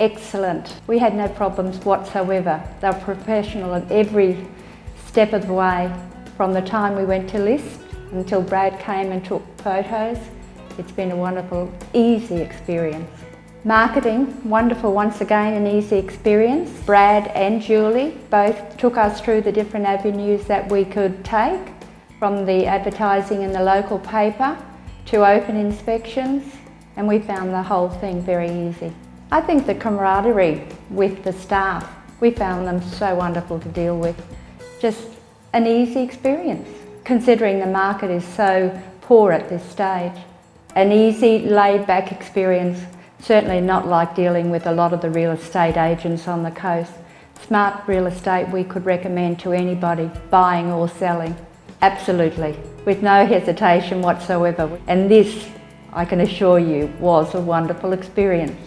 excellent. We had no problems whatsoever. They were professional at every step of the way from the time we went to list until Brad came and took photos. It's been a wonderful, easy experience. Marketing, wonderful once again, an easy experience. Brad and Julie both took us through the different avenues that we could take, from the advertising in the local paper to open inspections, and we found the whole thing very easy. I think the camaraderie with the staff, we found them so wonderful to deal with. Just an easy experience, considering the market is so poor at this stage. An easy, laid-back experience Certainly not like dealing with a lot of the real estate agents on the coast. Smart real estate we could recommend to anybody buying or selling. Absolutely, with no hesitation whatsoever. And this, I can assure you, was a wonderful experience.